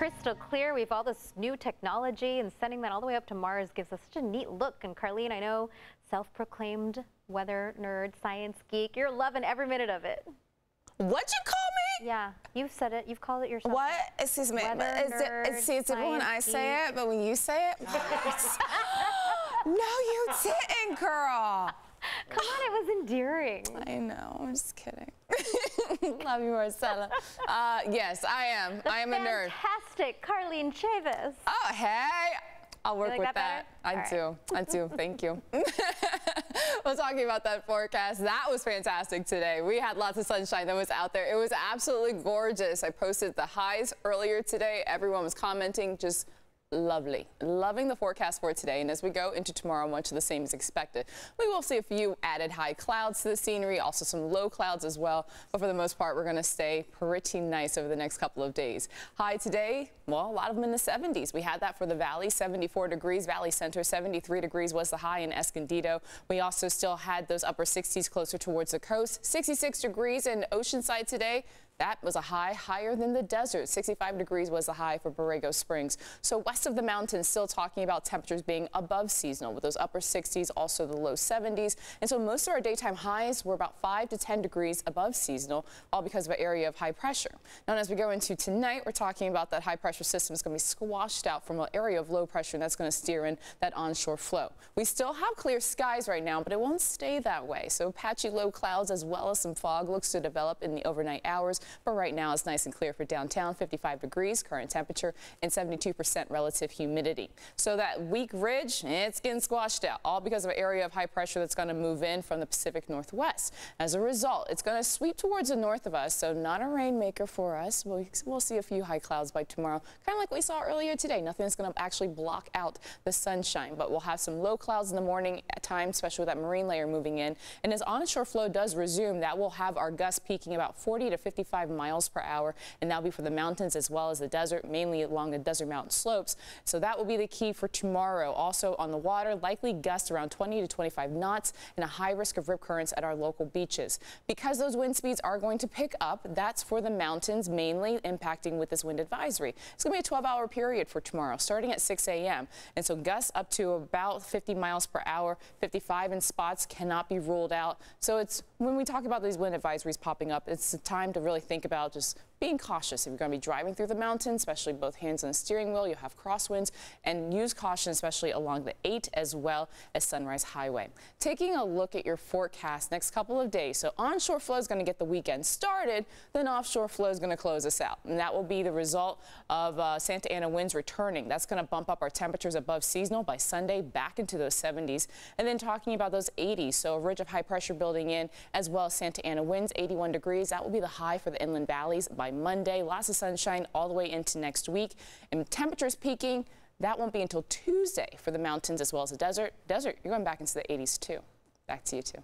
crystal clear. We have all this new technology and sending that all the way up to Mars gives us such a neat look. And Carlene, I know self-proclaimed weather nerd, science geek. You're loving every minute of it. What'd you call me? Yeah, you've said it. You've called it yourself. What? Excuse me. Weather it's, nerd, it's, see, it's different when I say it, but when you say it, no, you didn't, girl. Come on, it was endearing. I know. I'm just kidding. Love you, Marcella. Uh, yes, I am. The I am a nerd. Fantastic, Carlene Chavis. Oh, hey. I'll work like with that. that. I All do. Right. I do. Thank you. We're talking about that forecast. That was fantastic today. We had lots of sunshine that was out there. It was absolutely gorgeous. I posted the highs earlier today. Everyone was commenting just lovely. Loving the forecast for today. And as we go into tomorrow, much of the same is expected. We will see a few added high clouds to the scenery, also some low clouds as well. But for the most part, we're going to stay pretty nice over the next couple of days. High today, well, a lot of them in the 70s. We had that for the valley, 74 degrees. Valley Center, 73 degrees was the high in Escondido. We also still had those upper 60s closer towards the coast. 66 degrees in Oceanside today. That was a high higher than the desert. 65 degrees was the high for Borrego Springs. So west of the mountains, still talking about temperatures being above seasonal with those upper 60s, also the low 70s. And so most of our daytime highs were about 5 to 10 degrees above seasonal, all because of an area of high pressure. Now, as we go into tonight, we're talking about that high pressure system is going to be squashed out from an area of low pressure, and that's going to steer in that onshore flow. We still have clear skies right now, but it won't stay that way. So patchy low clouds as well as some fog looks to develop in the overnight hours. But right now it's nice and clear for downtown, 55 degrees current temperature and 72% relative humidity. So that weak ridge, it's getting squashed out, all because of an area of high pressure that's going to move in from the Pacific Northwest. As a result, it's going to sweep towards the north of us, so not a rainmaker for us. We'll, we'll see a few high clouds by tomorrow, kind of like we saw earlier today. Nothing that's going to actually block out the sunshine, but we'll have some low clouds in the morning at times, especially with that marine layer moving in. And as onshore flow does resume, that will have our gusts peaking about 40 to 55 miles per hour, and that'll be for the mountains as well as the desert, mainly along the desert mountain slopes. So that will be the key for tomorrow. Also on the water, likely gusts around 20 to 25 knots and a high risk of rip currents at our local beaches. Because those wind speeds are going to pick up, that's for the mountains mainly impacting with this wind advisory. It's going to be a 12 hour period for tomorrow starting at 6 a.m. And so gusts up to about 50 miles per hour, 55 in spots cannot be ruled out. So it's when we talk about these wind advisories popping up, it's time to really think about just being cautious. If you're going to be driving through the mountains, especially both hands on the steering wheel, you'll have crosswinds, and use caution, especially along the 8 as well as Sunrise Highway. Taking a look at your forecast next couple of days. So onshore flow is going to get the weekend started, then offshore flow is going to close us out. And that will be the result of uh, Santa Ana winds returning. That's going to bump up our temperatures above seasonal by Sunday back into those 70s. And then talking about those 80s, so a ridge of high pressure building in as well as Santa Ana winds, 81 degrees. That will be the high for the inland valleys by Monday. Lots of sunshine all the way into next week. And temperatures peaking, that won't be until Tuesday for the mountains as well as the desert. Desert, you're going back into the 80s too. Back to you too.